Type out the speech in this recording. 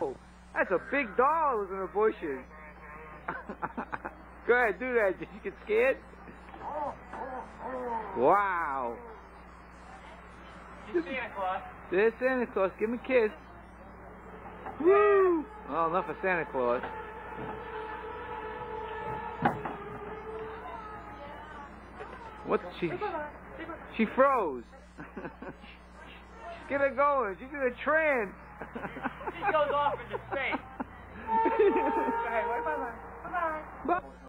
Oh, that's a big doll in the bushes. Go ahead, do that. Did you get scared? Wow. He's Santa Claus. There's Santa Claus. Give him a kiss. Woo! Well, enough of Santa Claus. What? She she froze. Get her going. She's in a trance. She goes off into space. Okay, bye bye. Bye bye. Bye.